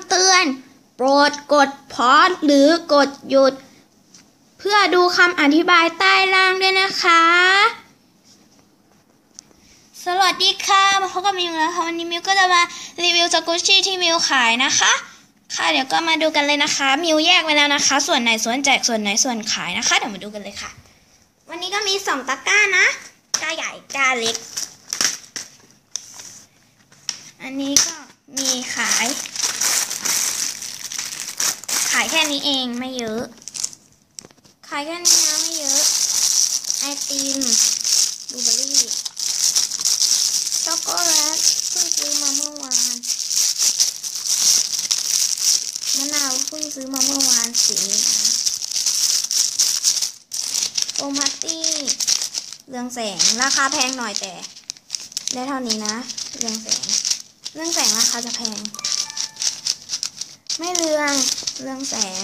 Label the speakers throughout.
Speaker 1: ำเตือน โปรดกดพอสหรือกดหยุด เพื่อดูคำอธิบายใต้ล่างด้วยนะคะ สวัสดีค่ะมาพบกับมิวนะคะวันนี้มิวก็จะมารีวิวสกุชชี่ที่มิวขายนะคะ ค่ะเดี๋ยวก็มาดูกันเลยนะคะ มิวแยกไว้แล้วนะคะ ส่วนไหนส่วนแจกส่วนไหนส่วนขายนะคะเดี๋ยวมาดูกันเลยค่ะ วันนี้ก็มีสองตะกร้านะกร้าใหญ่กร้าเล็กอันนี้ก็มีขายายแค่นี้เองไม่เยอะ ขายแค่นี้นะไม่เยอะ ไอติมบลูเบอรี่ ช็อกโกแลตเพิ่งซื้อมาเมื่อวานมะนาวเพิ่งซื้อมาเมื่อวานสีโอมาตี้เรืองแสงราคาแพงหน่อยแต่ ได้เท่านี้นะ เรืองแสง เรื่องแสงราคาจะแพง ไม่เรืองเรืองแสง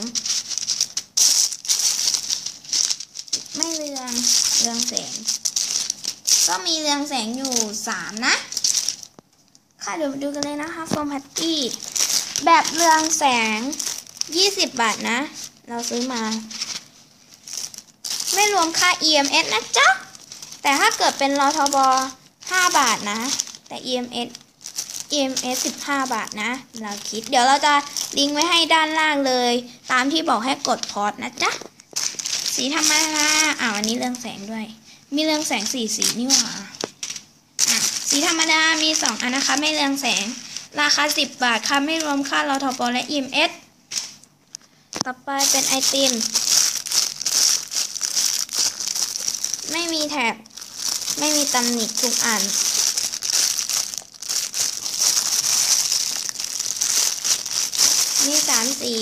Speaker 1: ไม่เรืองเรืองแสง ก็มีเรืองแสงอยู่สามนะ ค่ะเดี๋ยวดูกันเลยนะคะโฟมพัตตี้แบบเรืองแสง 20 บาทนะ เราซื้อมา ไม่รวมค่า EMS นะจ๊ะ แต่ถ้าเกิดเป็นรอทบ5 บาทนะ แต่ EMS EMS 15 บาทนะ เราคิด เดี๋ยวเราจะลิงก์ไว้ให้ด้านล่างเลย ตามที่บอกให้กดพอดนะจ๊ะ สีธรรมดาอ่าวันนี้เรืองแสงด้วย มีเรืองแสงสี่สีนี่หว่าอะสีธรรมดา มีสองอันนะคะ ไม่เรืองแสง ราคา 10 บาทค่ะไม่รวมค่ารทปและ EMS ต่อไปเป็นไอติม ไม่มีแถบไม่มีตำหนิทุกอัน มีสามสี